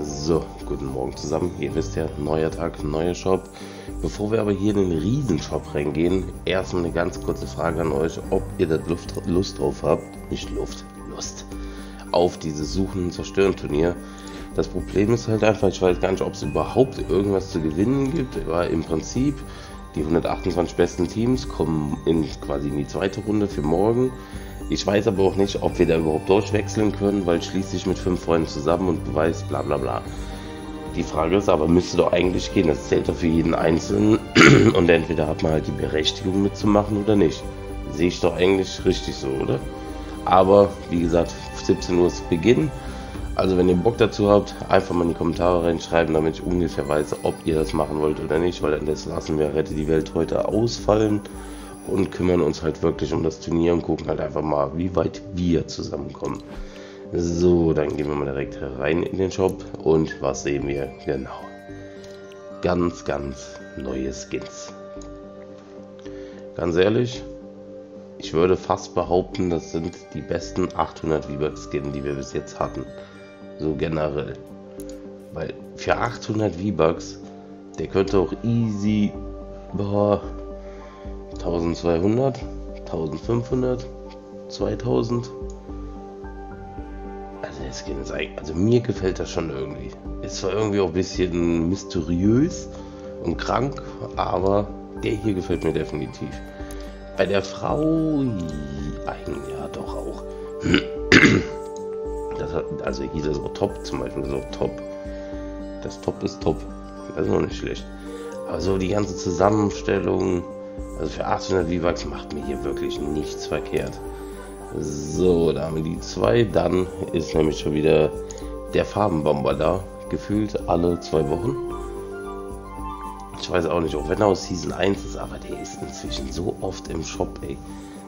So, guten Morgen zusammen. Ihr wisst ja, neuer Tag, neuer Shop. Bevor wir aber hier in den Riesenshop reingehen, erstmal eine ganz kurze Frage an euch, ob ihr da Luft, Lust drauf habt. Nicht Luft, Lust. Auf dieses Suchen und Zerstören Turnier. Das Problem ist halt einfach, ich weiß gar nicht, ob es überhaupt irgendwas zu gewinnen gibt, aber im Prinzip die 128 besten Teams kommen in quasi in die zweite Runde für morgen. Ich weiß aber auch nicht, ob wir da überhaupt durchwechseln können, weil schließlich mit fünf Freunden zusammen und Beweis, bla bla bla. Die Frage ist aber, müsste doch eigentlich gehen. Das zählt doch für jeden Einzelnen und entweder hat man halt die Berechtigung mitzumachen oder nicht. Sehe ich doch eigentlich richtig so, oder? Aber wie gesagt, 17 Uhr ist Beginn. Also wenn ihr Bock dazu habt, einfach mal in die Kommentare reinschreiben, damit ich ungefähr weiß, ob ihr das machen wollt oder nicht, weil dann lassen wir Rette die Welt heute ausfallen und kümmern uns halt wirklich um das Turnier und gucken halt einfach mal, wie weit wir zusammenkommen. So, dann gehen wir mal direkt rein in den Shop und was sehen wir? Genau. Ganz, ganz neue Skins. Ganz ehrlich, ich würde fast behaupten, das sind die besten 800 V-Bucks-Skin, die wir bis jetzt hatten. So generell. Weil für 800 V-Bucks, der könnte auch easy boah, 1200, 1500, 2000. Also Skin ist eigentlich, also mir gefällt das schon irgendwie. Ist zwar irgendwie auch ein bisschen mysteriös und krank, aber der hier gefällt mir definitiv. Bei der Frau, eigentlich ja doch auch. Das hat, also hier das auch top, zum Beispiel so top. Das Top ist top. Das ist noch nicht schlecht. Aber so die ganze Zusammenstellung, also für 800 V-Bucks macht mir hier wirklich nichts verkehrt. So, da haben wir die zwei. Dann ist nämlich schon wieder der Farbenbomber da. Gefühlt alle zwei Wochen. Ich weiß auch nicht, auch wenn er aus Season 1 ist, aber der ist inzwischen so oft im Shop, ey.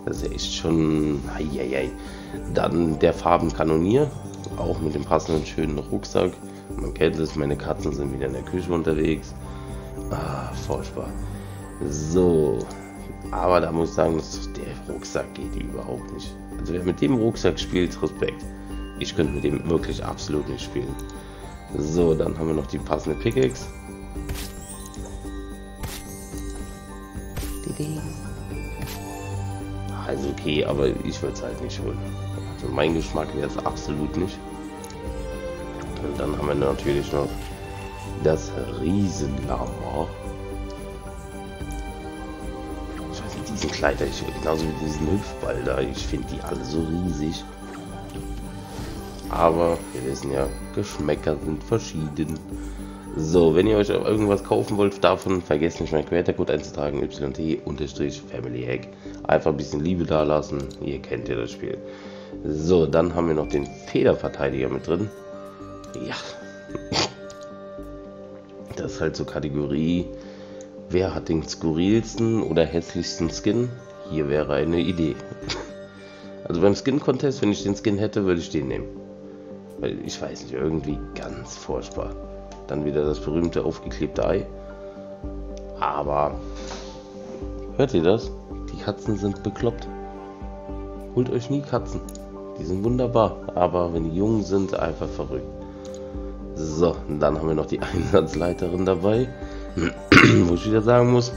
Das ist echt schon. Eieiei. Dann der Farbenkanonier. Auch mit dem passenden schönen Rucksack. Man kennt es, meine Katzen sind wieder in der Küche unterwegs. Ah, furchtbar. So, aber da muss ich sagen, der Rucksack geht überhaupt nicht. Also wer mit dem Rucksack spielt, Respekt. Ich könnte mit dem wirklich absolut nicht spielen. So, dann haben wir noch die passende Pickaxe. Also okay, aber ich würde es halt nicht holen. Also mein Geschmack wäre es absolut nicht. Und dann haben wir natürlich noch das Riesenlama. Kleider, ich, genauso wie diesen Hüpfball da, ich finde die alle so riesig. Aber wir wissen ja, Geschmäcker sind verschieden. So, wenn ihr euch irgendwas kaufen wollt davon, vergesst nicht meinen Creator-Code einzutragen, YT-Family Hack. Einfach ein bisschen Liebe da lassen, ihr kennt ja das Spiel. So, dann haben wir noch den Federverteidiger mit drin. Ja. Das ist halt so Kategorie Wer hat den skurrilsten oder hässlichsten Skin? Hier wäre eine Idee. Also beim Skin Contest, wenn ich den Skin hätte, würde ich den nehmen. Weil ich weiß nicht, irgendwie ganz furchtbar. Dann wieder das berühmte aufgeklebte Ei. Aber hört ihr das? Die Katzen sind bekloppt. Holt euch nie Katzen. Die sind wunderbar, aber wenn die jung sind, einfach verrückt. So, dann haben wir noch die Einsatzleiterin dabei. Wo ich wieder sagen muss,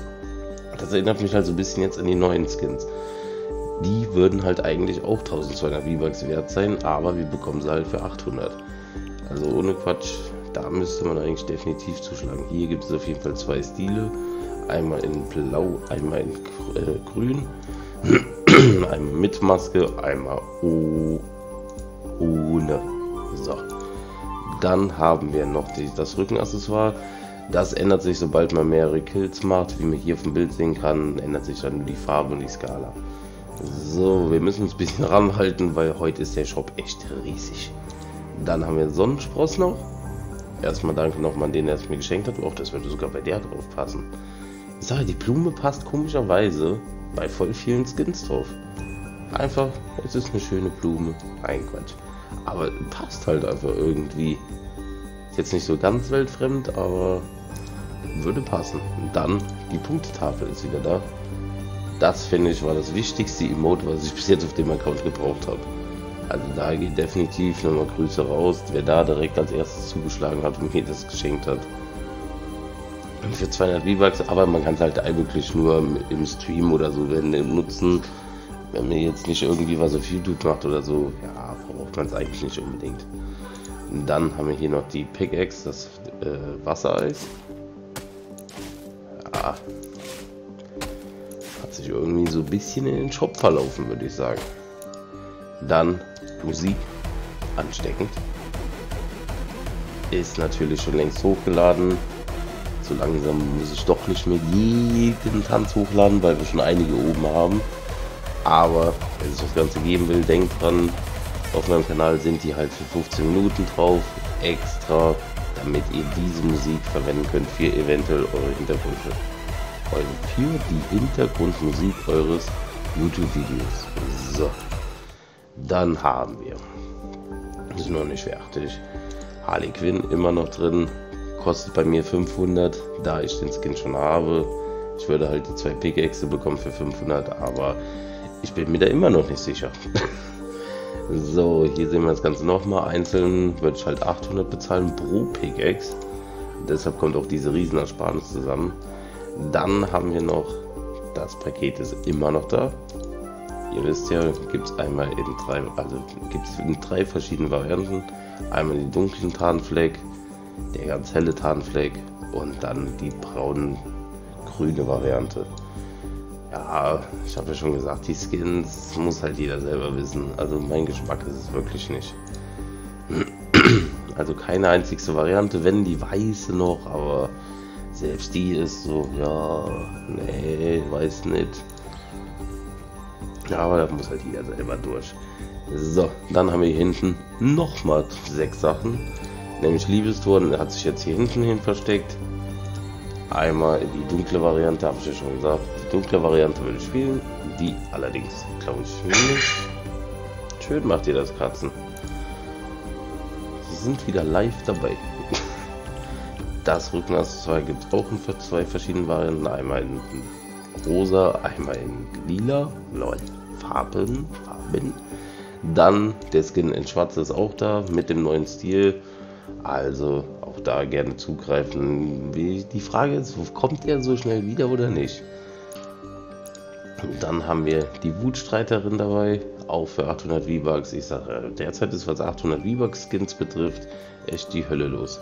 das erinnert mich halt so ein bisschen jetzt an die neuen Skins. Die würden halt eigentlich auch 1200 V-Bucks wert sein, aber wir bekommen sie halt für 800. Also ohne Quatsch, da müsste man eigentlich definitiv zuschlagen. Hier gibt es auf jeden Fall zwei Stile. Einmal in Blau, einmal in äh, Grün. einmal mit Maske, einmal ohne. So. Dann haben wir noch die, das Rückenaccessoire. Das ändert sich, sobald man mehrere Kills macht. Wie man hier dem Bild sehen kann, ändert sich dann nur die Farbe und die Skala. So, wir müssen uns ein bisschen ranhalten, weil heute ist der Shop echt riesig. Dann haben wir Sonnenspross noch. Erstmal danke nochmal an den, der es mir geschenkt hat. Oh, das würde sogar bei der drauf passen. Ich sage, die Blume passt komischerweise bei voll vielen Skins drauf. Einfach, es ist eine schöne Blume. Ein Quatsch. Aber passt halt einfach irgendwie. Ist jetzt nicht so ganz weltfremd, aber würde passen. Und dann die Punktetafel ist wieder da. Das finde ich war das wichtigste Emote, was ich bis jetzt auf dem Account gebraucht habe. Also da geht definitiv nochmal Grüße raus, wer da direkt als erstes zugeschlagen hat und mir das geschenkt hat. Und für 200 V-Bucks, aber man kann es halt wirklich nur im Stream oder so wenn nutzen. Wenn man jetzt nicht irgendwie was auf YouTube macht oder so, ja, braucht man es eigentlich nicht unbedingt. Und dann haben wir hier noch die Pickaxe, das äh, Wassereis. Irgendwie so ein bisschen in den Shop verlaufen, würde ich sagen. Dann Musik ansteckend. Ist natürlich schon längst hochgeladen. So langsam muss ich doch nicht mehr jeden Tanz hochladen, weil wir schon einige oben haben. Aber wenn es das Ganze geben will, denkt dran, auf meinem Kanal sind die halt für 15 Minuten drauf, extra, damit ihr diese Musik verwenden könnt für eventuell eure Hintergründe. Für die Hintergrundmusik eures YouTube-Videos. So. Dann haben wir, ist noch nicht fertig, Harley Quinn immer noch drin, kostet bei mir 500, da ich den Skin schon habe. Ich würde halt die zwei Pickaxe bekommen für 500, aber ich bin mir da immer noch nicht sicher. so, hier sehen wir das Ganze nochmal. Einzeln würde ich halt 800 bezahlen pro Pickaxe. Deshalb kommt auch diese Riesenersparnis zusammen. Dann haben wir noch, das Paket ist immer noch da. Ihr wisst ja, gibt es einmal in drei, also gibt es in drei verschiedenen Varianten. Einmal den dunklen Tarnfleck, der ganz helle Tarnfleck und dann die braun grüne Variante. Ja, ich habe ja schon gesagt, die Skins muss halt jeder selber wissen. Also mein Geschmack ist es wirklich nicht. Also keine einzigste Variante, wenn die weiße noch, aber selbst die ist so, ja, nee, weiß nicht. Aber da muss halt jeder selber durch. So, dann haben wir hier hinten nochmal sechs Sachen. Nämlich Liebestor, hat sich jetzt hier hinten hin versteckt. Einmal die dunkle Variante, habe ich ja schon gesagt. Die dunkle Variante würde ich spielen. Die allerdings, glaube ich, nicht. Schön macht ihr das, Katzen. Sie sind wieder live dabei. Das Rückenass 2 gibt es auch in zwei verschiedenen Varianten. Einmal in rosa, einmal in lila. Lol. Farben, Farben. Dann der Skin in schwarz ist auch da mit dem neuen Stil. Also auch da gerne zugreifen. Die Frage ist, kommt er so schnell wieder oder nicht? Dann haben wir die Wutstreiterin dabei, auch für 800 V-Bucks. Ich sage, derzeit ist was 800 V-Bucks Skins betrifft, echt die Hölle los.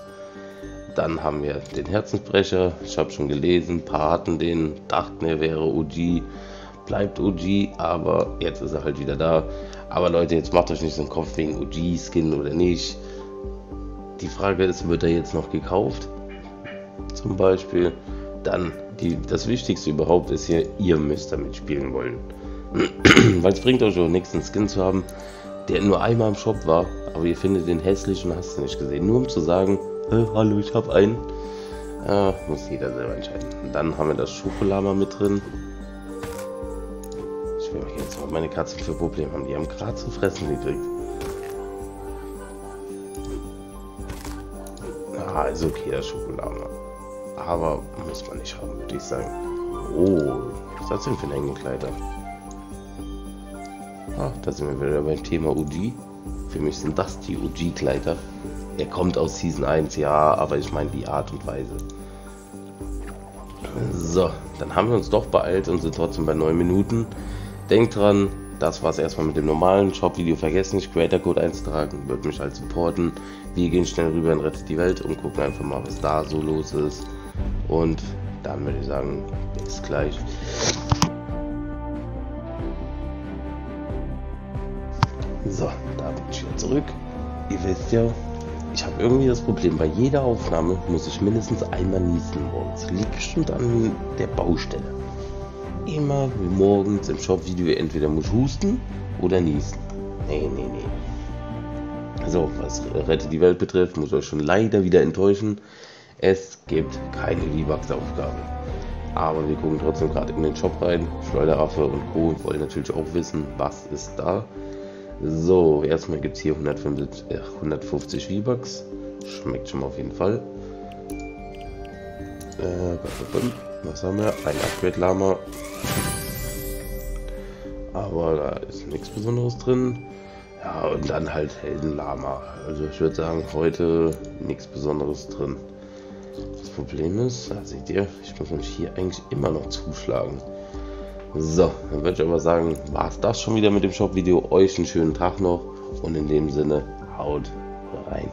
Dann haben wir den Herzensbrecher. Ich habe schon gelesen, ein paar hatten den, dachten er wäre OG bleibt OG, aber jetzt ist er halt wieder da. Aber Leute, jetzt macht euch nicht so einen Kopf wegen OG-Skin oder nicht. Die Frage ist, wird er jetzt noch gekauft? Zum Beispiel. Dann, die, das Wichtigste überhaupt ist hier, ihr müsst damit spielen wollen. Weil es bringt euch auch nichts, einen Skin zu haben, der nur einmal im Shop war, aber ihr findet den hässlich und hast ihn nicht gesehen. Nur um zu sagen, hallo, ich habe einen. Äh, muss jeder selber entscheiden. Und dann haben wir das Schokolama mit drin jetzt was meine Katzen für Probleme haben. Die haben gerade zu fressen gekriegt. Ah, ist okay, das Schokolade. Aber muss man nicht haben, würde ich sagen. Oh, was das denn für ein Hängekleider? Ah, da sind wir wieder beim Thema UG. Für mich sind das die UG-Kleider. Er kommt aus Season 1, ja, aber ich meine die Art und Weise. So, dann haben wir uns doch beeilt und sind trotzdem bei 9 Minuten. Denkt dran, das war es erstmal mit dem normalen Shop-Video. Vergessen nicht, Creator Code einzutragen, wird mich halt supporten. Wir gehen schnell rüber in Rettet die Welt und gucken einfach mal, was da so los ist. Und dann würde ich sagen, bis gleich. So, da bin ich wieder zurück. Ihr wisst ja, ich habe irgendwie das Problem, bei jeder Aufnahme muss ich mindestens einmal niesen morgens. Liegt bestimmt an der Baustelle immer morgens im Shop-Video entweder muss husten oder niesen. Nee, nee, nee. So, was Rette die Welt betrifft, muss euch schon leider wieder enttäuschen. Es gibt keine V-Bucks-Aufgabe. Aber wir gucken trotzdem gerade in den Shop rein. Schleuderaffe und Co. wollen natürlich auch wissen, was ist da. So, erstmal gibt es hier 150, äh, 150 V-Bucks. Schmeckt schon mal auf jeden Fall. Äh, was haben wir? Ein Upgrade-Lama. Aber da ist nichts Besonderes drin. Ja, und dann halt Heldenlama. Also ich würde sagen, heute nichts Besonderes drin. Das Problem ist, da seht ihr, ich muss mich hier eigentlich immer noch zuschlagen. So, dann würde ich aber sagen, war es das schon wieder mit dem Shop-Video. Euch einen schönen Tag noch und in dem Sinne, haut rein.